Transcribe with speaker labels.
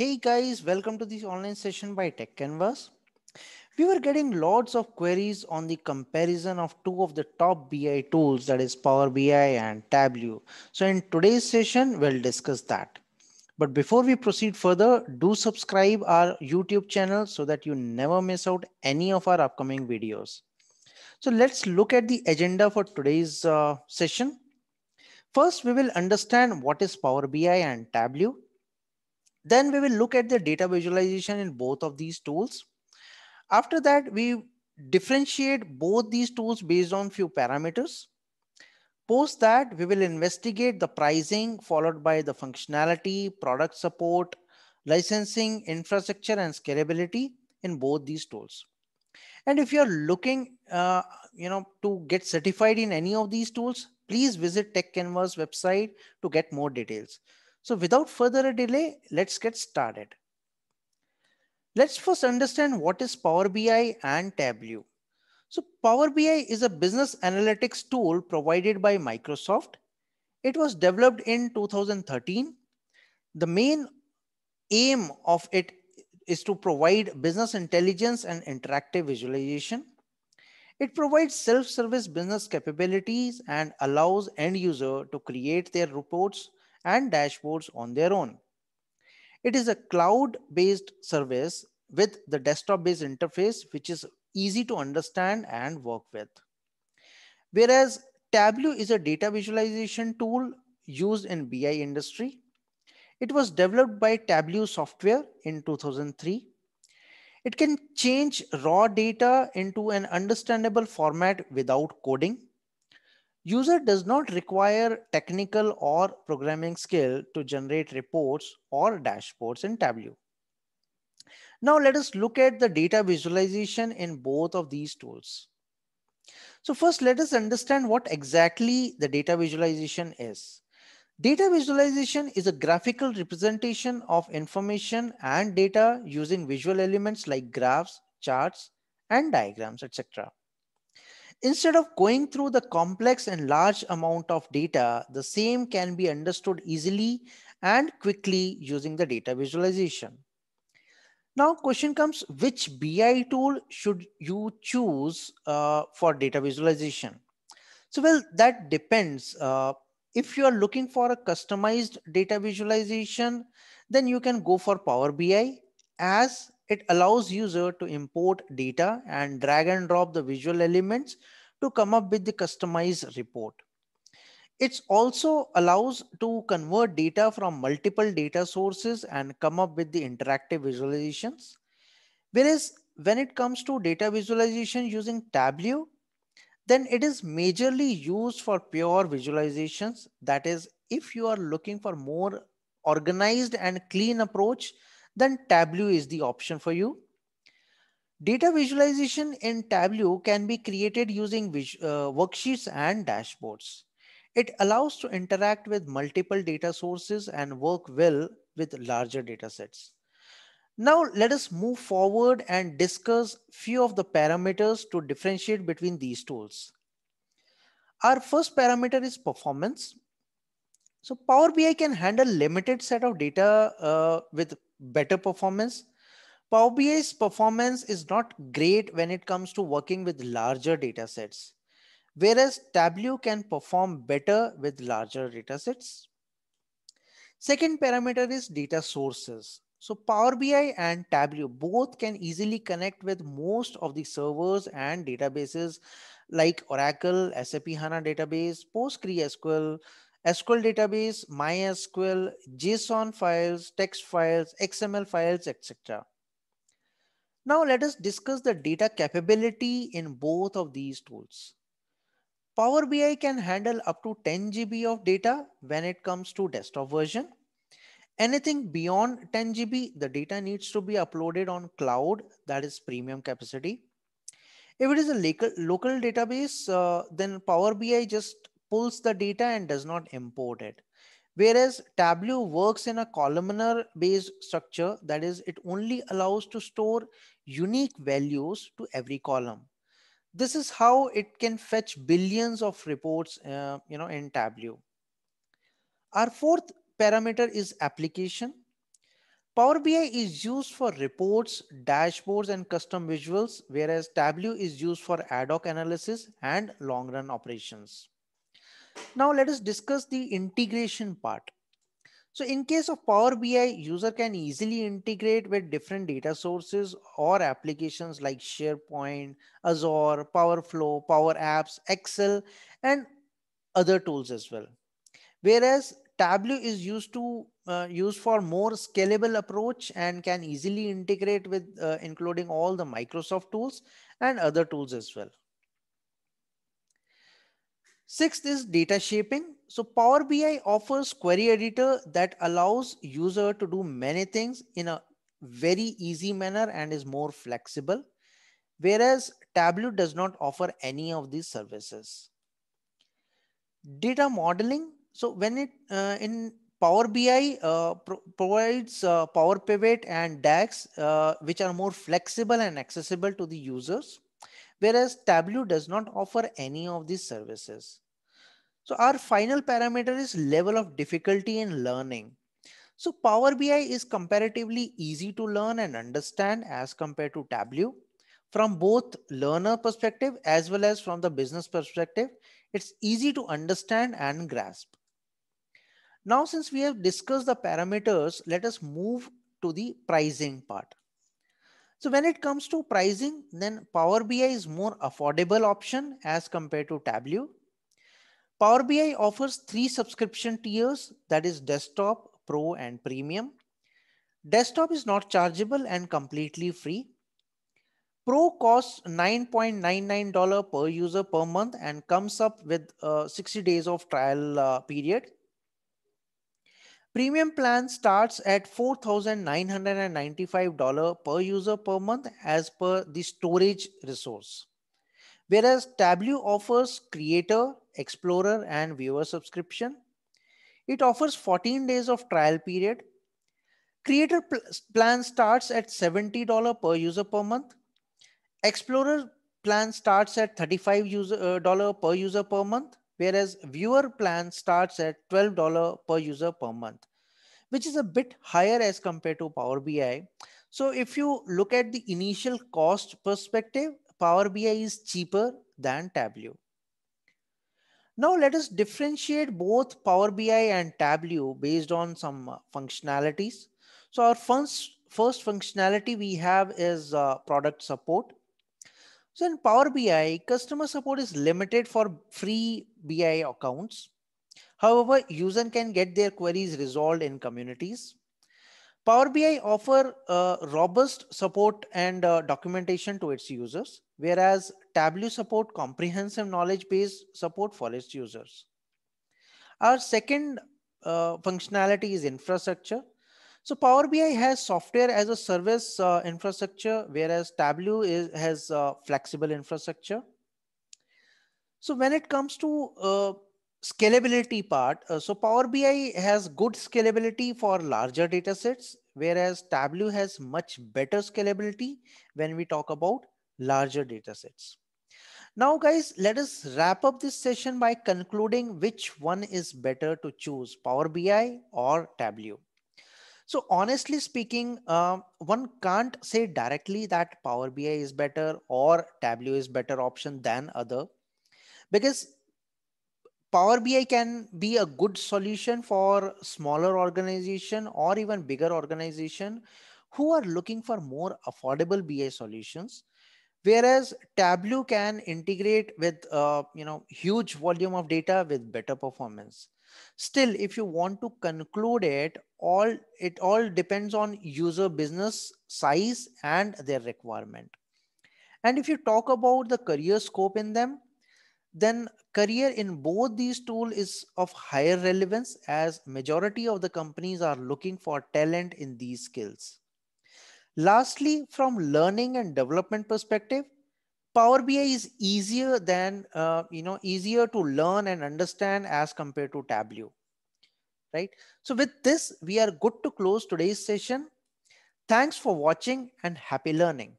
Speaker 1: Hey guys, welcome to this online session by Techcanvass. We were getting lots of queries on the comparison of two of the top BI tools that is Power BI and Tableau. So in today's session, we'll discuss that. But before we proceed further, do subscribe our YouTube channel so that you never miss out any of our upcoming videos. So let's look at the agenda for today's uh, session. First, we will understand what is Power BI and Tableau. Then we will look at the data visualization in both of these tools. After that, we differentiate both these tools based on few parameters. Post that, we will investigate the pricing followed by the functionality, product support, licensing, infrastructure, and scalability in both these tools. And if you're looking, uh, you know, to get certified in any of these tools, please visit Techcanvass website to get more details. So without further delay, let's get started. Let's first understand what is Power BI and Tableau. So Power BI is a business analytics tool provided by Microsoft. It was developed in 2013. The main aim of it is to provide business intelligence and interactive visualization. It provides self-service business capabilities and allows end user to create their reports and dashboards on their own. It is a cloud-based service with the desktop-based interface, which is easy to understand and work with. Whereas Tableau is a data visualization tool used in BI industry. It was developed by Tableau Software in 2003. It can change raw data into an understandable format without coding. User does not require technical or programming skill to generate reports or dashboards in Tableau. Now let us look at the data visualization in both of these tools. So first, let us understand what exactly the data visualization is. Data visualization is a graphical representation of information and data using visual elements like graphs, charts, and diagrams, etc. Instead of going through the complex and large amount of data, the same can be understood easily and quickly using the data visualization. Now question comes, which BI tool should you choose uh, for data visualization? So well, that depends. Uh, if you are looking for a customized data visualization, then you can go for Power BI as it allows user to import data and drag and drop the visual elements to come up with the customized report. It also allows to convert data from multiple data sources and come up with the interactive visualizations. Whereas when it comes to data visualization using Tableau, then it is majorly used for pure visualizations. That is, if you are looking for more organized and clean approach, then Tableau is the option for you. Data visualization in Tableau can be created using uh, worksheets and dashboards. It allows to interact with multiple data sources and work well with larger data sets. Now let us move forward and discuss few of the parameters to differentiate between these tools. Our first parameter is performance. So Power BI can handle limited set of data uh, with better performance Power BI's performance is not great when it comes to working with larger data sets, whereas Tableau can perform better with larger data sets. Second parameter is data sources. So Power BI and Tableau both can easily connect with most of the servers and databases like Oracle, SAP HANA database, PostgreSQL, SQL database, MySQL, JSON files, text files, XML files, etc. Now let us discuss the data capability in both of these tools. Power BI can handle up to 10 GB of data when it comes to desktop version. Anything beyond 10 GB, the data needs to be uploaded on cloud, that is premium capacity. If it is a local, local database, uh, then Power BI just pulls the data and does not import it. Whereas Tableau works in a columnar based structure, that is, it only allows to store unique values to every column. This is how it can fetch billions of reports uh, you know, in Tableau. Our fourth parameter is application. Power BI is used for reports, dashboards, and custom visuals, whereas Tableau is used for ad hoc analysis and long run operations. Now let us discuss the integration part. So in case of Power BI, user can easily integrate with different data sources or applications like SharePoint, Azure, Powerflow, Power Apps, Excel, and other tools as well. Whereas Tableau is used to uh, used for more scalable approach and can easily integrate with uh, including all the Microsoft tools and other tools as well. Sixth is data shaping. So Power BI offers query editor that allows user to do many things in a very easy manner and is more flexible. Whereas Tableau does not offer any of these services. Data modeling. So when it uh, in Power BI uh, pro provides uh, Power Pivot and DAX, uh, which are more flexible and accessible to the users, whereas Tableau does not offer any of these services. So our final parameter is level of difficulty in learning. So Power BI is comparatively easy to learn and understand as compared to Tableau. From both learner perspective as well as from the business perspective, it's easy to understand and grasp. Now, since we have discussed the parameters, let us move to the pricing part. So when it comes to pricing, then Power BI is more affordable option as compared to Tableau. Power BI offers three subscription tiers that is desktop, pro and premium. Desktop is not chargeable and completely free. Pro costs $9.99 per user per month and comes up with uh, 60 days of trial uh, period. Premium plan starts at $4,995 per user per month as per the storage resource. Whereas Tableau offers Creator, Explorer and Viewer subscription. It offers 14 days of trial period. Creator pl plan starts at $70 per user per month. Explorer plan starts at $35 user, uh, per user per month whereas viewer plan starts at $12 per user per month, which is a bit higher as compared to Power BI. So if you look at the initial cost perspective, Power BI is cheaper than Tableau. Now let us differentiate both Power BI and Tableau based on some uh, functionalities. So our first, first functionality we have is uh, product support. So in Power BI, customer support is limited for free BI accounts. However, user can get their queries resolved in communities. Power BI offer uh, robust support and uh, documentation to its users, whereas Tableau support comprehensive knowledge base support for its users. Our second uh, functionality is infrastructure. So Power BI has software as a service uh, infrastructure, whereas Tableau is, has uh, flexible infrastructure. So when it comes to uh, scalability part, uh, so Power BI has good scalability for larger data sets, whereas Tableau has much better scalability when we talk about larger data sets. Now, guys, let us wrap up this session by concluding which one is better to choose, Power BI or Tableau. So honestly speaking, uh, one can't say directly that Power BI is better or Tableau is better option than other because Power BI can be a good solution for smaller organization or even bigger organization who are looking for more affordable BI solutions. Whereas Tableau can integrate with uh, you know huge volume of data with better performance. Still, if you want to conclude it, all it all depends on user business size and their requirement. And if you talk about the career scope in them, then career in both these tools is of higher relevance as majority of the companies are looking for talent in these skills. Lastly, from learning and development perspective, Power BI is easier than, uh, you know, easier to learn and understand as compared to Tableau, right? So with this, we are good to close today's session. Thanks for watching and happy learning.